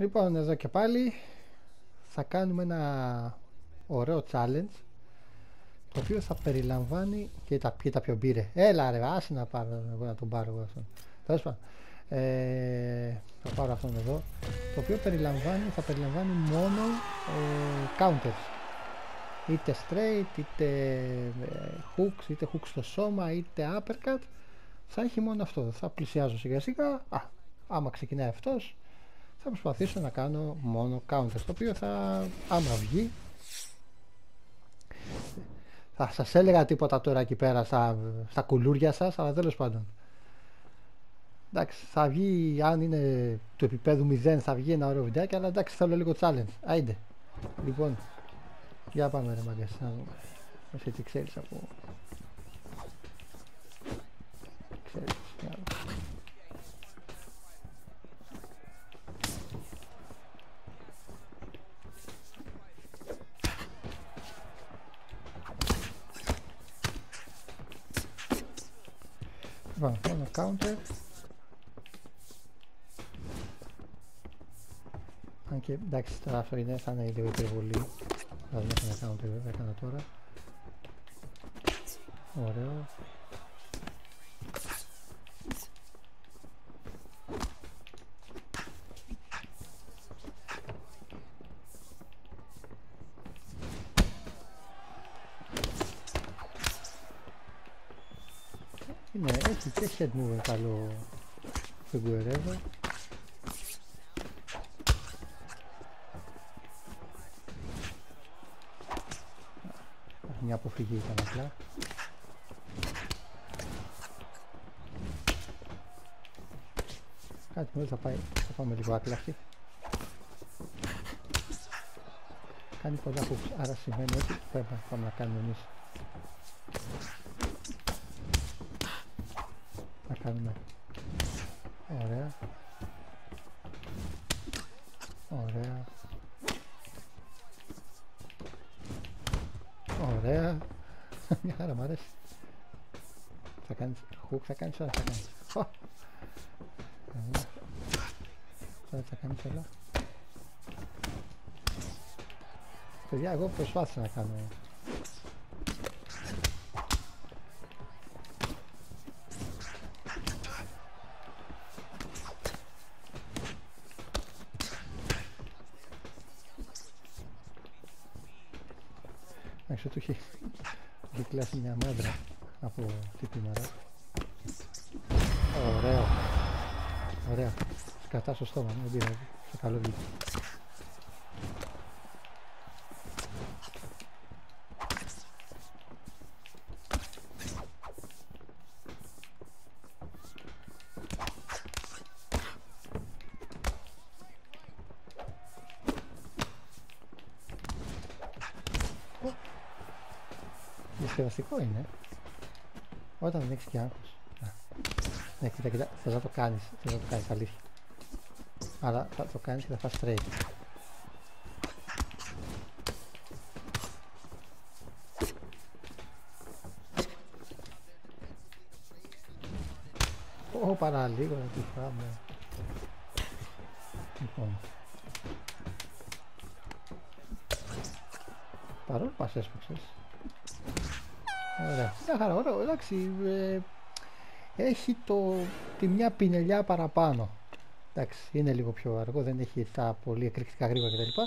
Λοιπόν, εδώ και πάλι θα κάνουμε ένα ωραίο challenge το οποίο θα περιλαμβάνει και τα, και τα πιο μπήρε. Έλα ρε, άσε να πάρω εγώ να τον πάρω εγώ αυτόν. Τέλος πάντων. Ε, θα πάρω αυτόν εδώ. Το οποίο περιλαμβάνει, θα περιλαμβάνει μόνο ε, counters. Είτε straight, είτε ε, hooks, είτε hooks στο σώμα, είτε uppercut. Θα έχει μόνο αυτό. Θα πλησιάζω σιγά σιγά. Α, άμα ξεκινάει αυτός, θα προσπαθήσω να κάνω μόνο counters. Το οποίο θα, άμα βγει, θα σας έλεγα τίποτα τώρα εκεί πέρα στα, στα κουλούρια σας, αλλά τέλος πάντων. Εντάξει, θα βγει, αν είναι του επίπεδου 0 θα βγει ένα ωραίο βιντεάκι, αλλά εντάξει θέλω λίγο challenge. Άιντε. Λοιπόν, για πάμε ρε μαγκάς, να δούμε. Εσύ τι ξέρεις από... Ξέρεις, για Λοιπόν, ένα counter. Αν και εντάξει τώρα αυτό είναι, θα είναι λίγο υπερβολή. Θα δούμε ένα counter βέβαια, έκανα τώρα. Ωραίο. Ναι, έχει και head move καλό Φιγκουερέδο. Μια αποφυγή ήταν απλά. Κάτι μου θα πάει, θα πάμε λίγο άκλαχτη. Κάνει πολλά hooks, άρα σημαίνει ότι πρέπει να πάμε να κάνουμε εμείς κάνουμε. Ωραία. Ωραία. Ωραία. Μια χαρά μου αρέσει. Θα κάνεις hook, θα κάνεις όλα, θα κάνεις. Τώρα θα κάνεις όλα. Παιδιά, εγώ προσπάθησα να κάνω Εντάξει, του είχε, είχε κλάσει μια μάντρα από τυπήματα. Ωραίο. Ωραία. Σκατά στο στόμα μου, δεν πειράζει. Στο καλό βγήκε. Διασκεδαστικό είναι. Όταν δεν έχεις και άγχος. Ναι, κοίτα, κοίτα, θες να το κάνεις, θες να το κάνεις, αλήθεια. Αλλά θα το κάνεις και θα φας straight. Ω, παραλίγο να τη φάμε. Λοιπόν. Παρόλο που μας έσπαξες. Ωραία. Μια χαρά, ωραία. Εντάξει, ε, έχει το, τη μια πινελιά παραπάνω. Εντάξει, είναι λίγο πιο αργό, δεν έχει τα πολύ εκρηκτικά γρήγορα κτλ.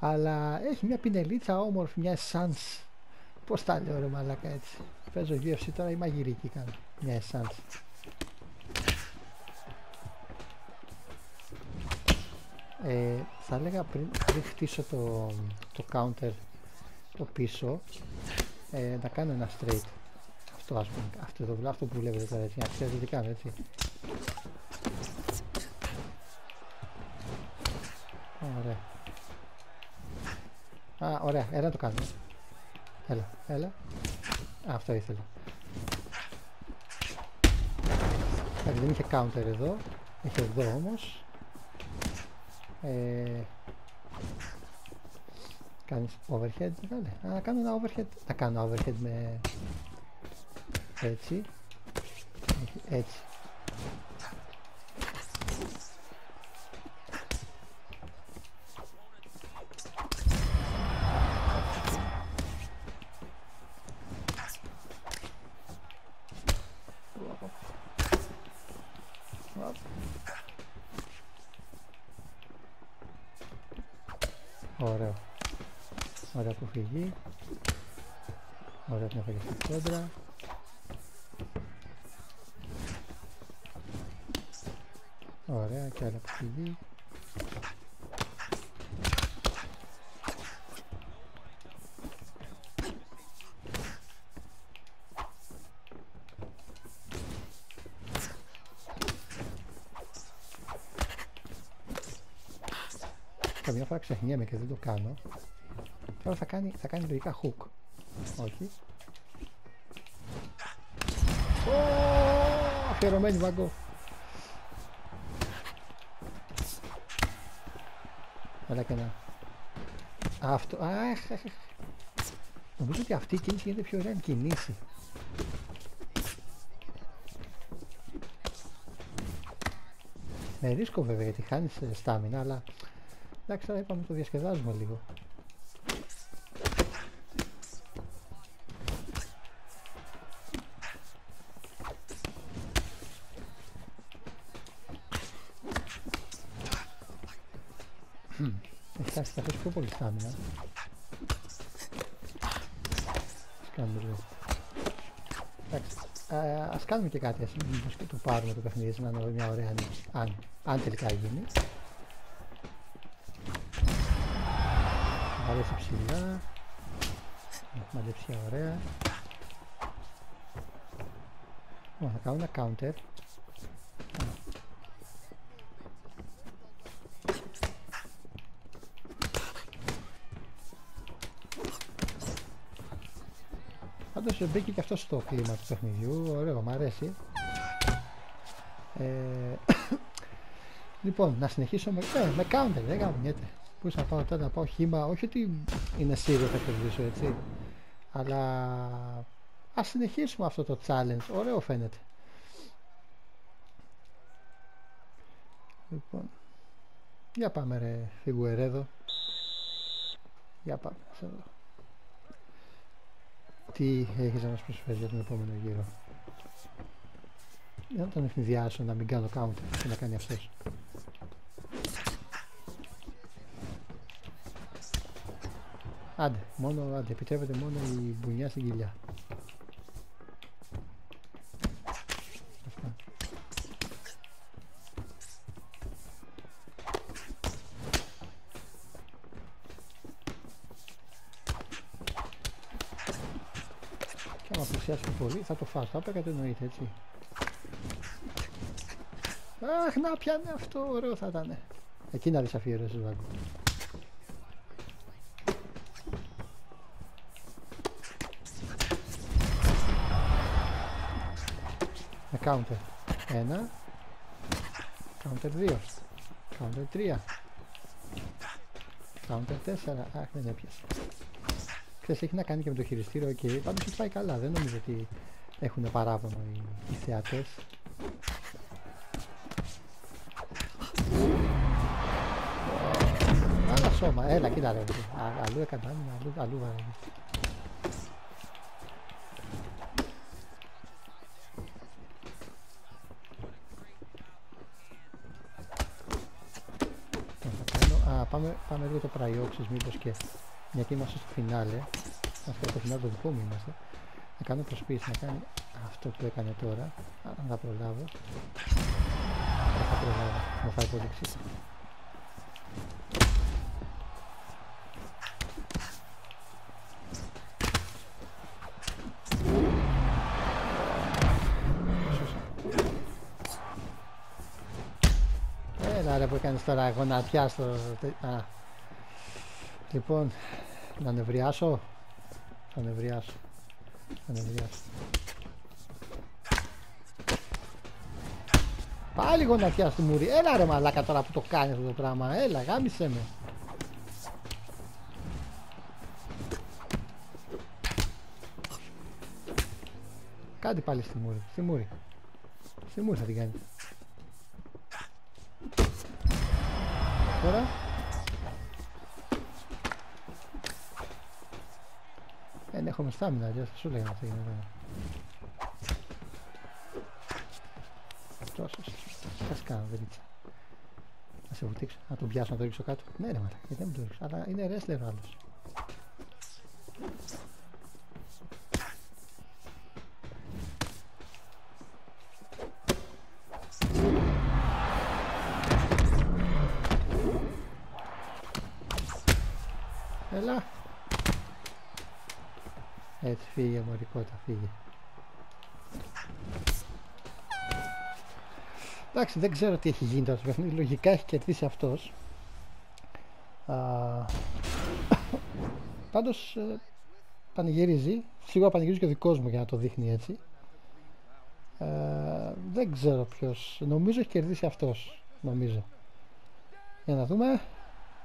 Αλλά έχει μια πινελίτσα όμορφη, μια essence. Πώς τα λέω ρε μαλάκα έτσι. Παίζω UFC τώρα η μαγειρική κάνω. Μια essence. Ε, θα έλεγα πριν, πριν χτίσω το, το counter το πίσω ε, να κάνω ένα straight. Αυτό ας πούμε, αυτό, το, αυτό που βλέπετε τώρα έτσι, να ξέρετε τι κάνω έτσι. Ωραία. Α, ωραία, έλα το κάνω. Έλα, έλα. Α, αυτό ήθελα. Εντάξει, δεν είχε counter εδώ. Είχε εδώ όμως. Ε, Κάνεις overhead μεγάλε. Α, κάνω ένα overhead. Να κάνω overhead με... Έτσι. Έτσι. Ωραία αποφυγή. Ωραία την έφαγε στην κόντρα. Ωραία και άλλη αποφυγή. Καμιά φορά ξεχνιέμαι και δεν το κάνω. Τώρα θα κάνει, θα κάνει λογικά hook. Όχι. Ω, αφιερωμένη βαγκό. Έλα και να. Αυτό. Αχ, αχ, αχ. Νομίζω ότι αυτή η κίνηση γίνεται πιο ωραία κινήσει. Με ρίσκο βέβαια γιατί χάνεις στάμινα, αλλά εντάξει τώρα είπαμε το διασκεδάζουμε λίγο. Καθώς πιο πολύ στάμινα. Ας κάνουμε λίγο. Εντάξει. Α, ας κάνουμε και κάτι, ας μήπως και το πάρουμε το παιχνίδι να είναι μια ωραία αν, αν τελικά γίνει. Μ' αρέσει ψηλά. Έχουμε αντεψία ωραία. Λοιπόν, θα κάνω ένα counter. Πάντως μπήκε και αυτός στο κλίμα του παιχνιδιού, ωραίο, μου αρέσει. Ε, λοιπόν, να συνεχίσω με, ε, με counter, δεν γαμιέται. Πού να πάω τώρα να πάω χήμα, όχι ότι είναι σίγουρο θα κερδίσω έτσι, αλλά ας συνεχίσουμε αυτό το challenge, ωραίο φαίνεται. Λοιπόν, για πάμε ρε Φιγουερέδο. Για πάμε, σε εδώ. Τι έχεις να μας προσφέρει για τον επόμενο γύρο; Για να τον ευνηδιάσω να μην κάνω counter και να κάνει αυτός. Άντε, μόνο, άντε, επιτρέπεται μόνο η μπουνιά στην κοιλιά. Και άμα πλησιάσει πολύ θα το φας, θα το εννοείται έτσι. Αχ, να πιάνε αυτό, ωραίο θα ήταν. Εκεί να δεις αφιέρωσες Βάγκο. Με counter. Ένα. Counter 2. Counter 3. Counter 4. Αχ, δεν έπιασε. Ξέρεις, έχει να κάνει και με το χειριστήριο και okay. πάντως έχει πάει καλά. Δεν νομίζω ότι έχουν παράπονο οι, οι θεατές. Άλλα σώμα. Έλα, κοίτα ρε. Αλλού έκανα, αλλού, αλλού βαραίνει. πάμε, πάμε λίγο το πραϊόξης μήπως και μια και είμαστε στο φινάλε αυτό το φινάλε το δικό μου είμαστε να κάνω προσποίηση να κάνει αυτό που έκανε τώρα αν θα προλάβω δεν θα προλάβω μου φάει πολύ ξύλο Έλα που έκανες τώρα γονατιά στο... Α. Λοιπόν, να νευριάσω; Θα νευριάσω. Θα νευριάσω. Πάλι γονατιά στο μουρί. Έλα ρε μαλάκα τώρα που το κάνεις αυτό το πράγμα. Έλα, γάμισε με. Κάτι πάλι στη μούρη. Στη μούρη. Στη μούρη θα την κάνει. τώρα. Δεν έχουμε στάμινα, δεν θα σου λέγαμε τι είναι εδώ. Τόσο, ας κάνω βελίτσα. Να σε βουτήξω, να τον πιάσω, να το ρίξω κάτω. Ναι, ρε μαλάκα, δεν μου το ρίξω. Αλλά είναι wrestler ο άλλος. Έλα. Έτσι φύγε μωρικότα, φύγε. Εντάξει, δεν ξέρω τι έχει γίνει τώρα στο παιχνίδι. Λογικά έχει κερδίσει αυτός. Πάντως ε, πανηγυρίζει. Σίγουρα πανηγυρίζει και ο δικός μου για να το δείχνει έτσι. Ε, δεν ξέρω ποιος. Νομίζω έχει κερδίσει αυτός. Νομίζω. Για να δούμε.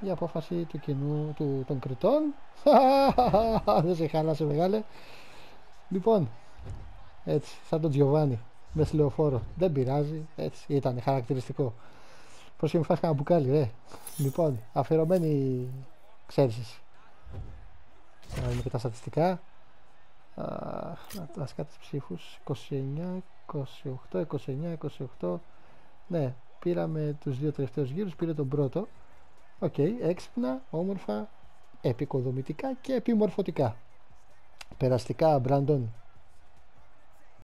Η απόφαση του κοινού του, των κριτών. δεν σε χάλασε μεγάλε. Λοιπόν, έτσι, σαν τον Τζιοβάνι με λεωφόρο. Δεν πειράζει, έτσι ήταν χαρακτηριστικό. Πώς μου φας κανένα μπουκάλι, ρε. Λοιπόν, αφιερωμένη, ξέρεις εσύ. Να δούμε και τα στατιστικά. Να τα σκάτες ψήφους. 29, 28, 29, 28. Ναι, πήραμε τους δύο τελευταίους γύρους, πήρε τον πρώτο. OK, okay, έξυπνα, όμορφα, εποικοδομητικά και επιμορφωτικά. Περαστικά, Μπράντον,